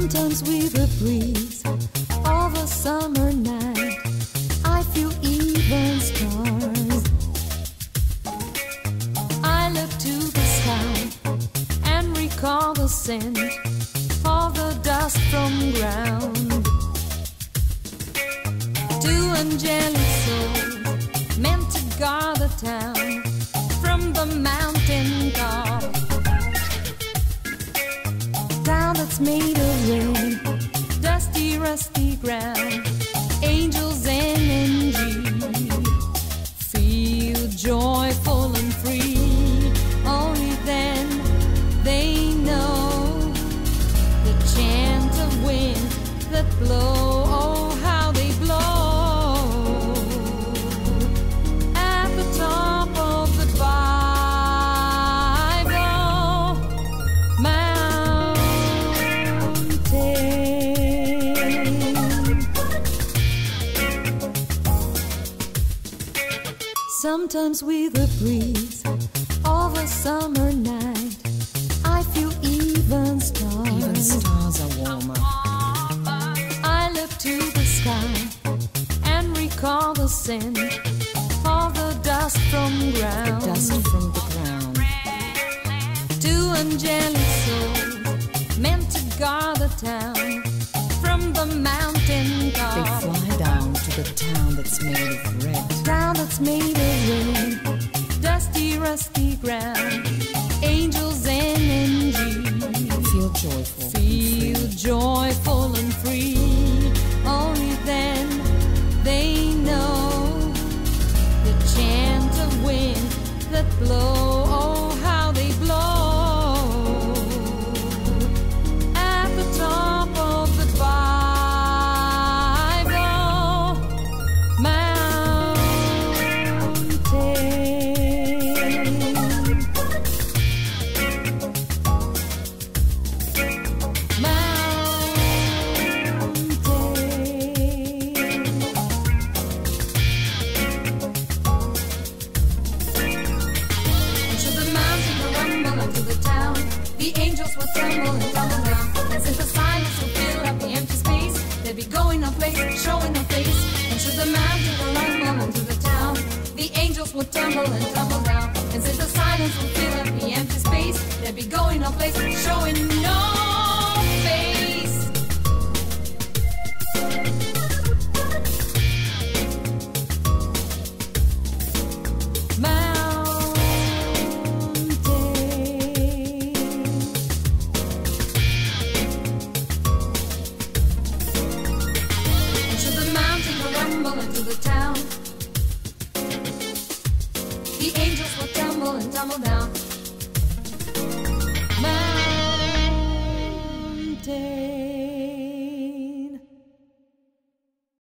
Sometimes with a breeze of a summer night, I feel even stars. I look to the sky and recall the scent of the dust from ground. Two angelic souls meant to guard the town from the mountain god. Town that's made that blow. Oh, how they blow at the top of the Bible mountain. Sometimes with a breeze of a summer night, recall the scent of the dust from ground. The dust from the ground. Two angelic souls meant to guard the town from the mountain god. They fly down to the town that's made of red. Town that's made of the angels will tremble and tumble down. And since the silence will fill up the empty space, they'll be going no place, showing no face. And should the mountain go rumble into the town, the angels will tumble and tumble down. And since the silence will fill up the empty space, they'll be going no place, showing no town, the angels will tumble and tumble down.